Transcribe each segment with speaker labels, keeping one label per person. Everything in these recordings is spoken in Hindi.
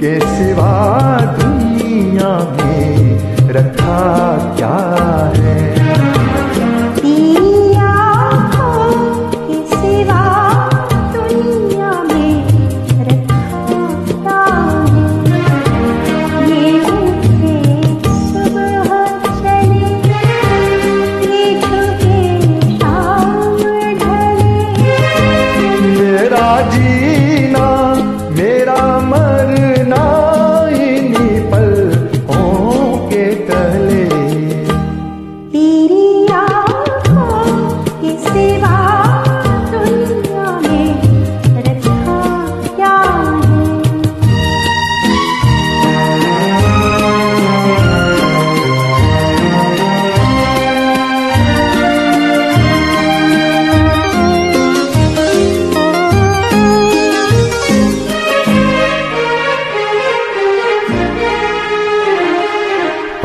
Speaker 1: के सिवा दुनिया में रखा क्या है?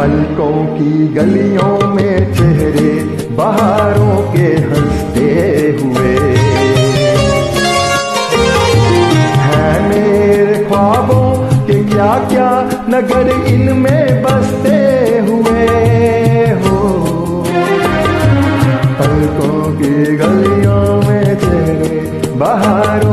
Speaker 2: पलकों की गलियों में चेहरे बहारों के हँसते हुए। है मेरे ख्वाबों के क्या क्या नगर इनमें बसते हुए हो। पलकों की गलियों में चेहरे बहारों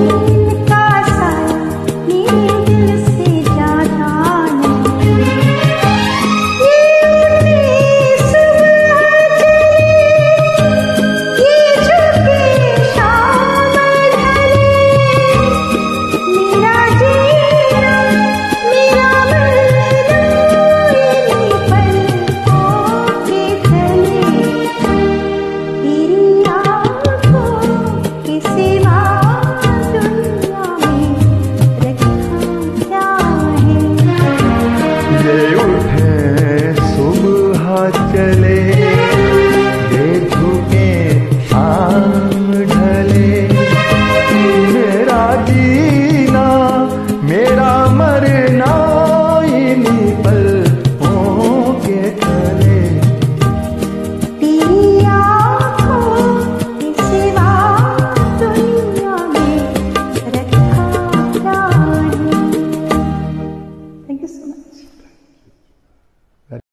Speaker 2: you.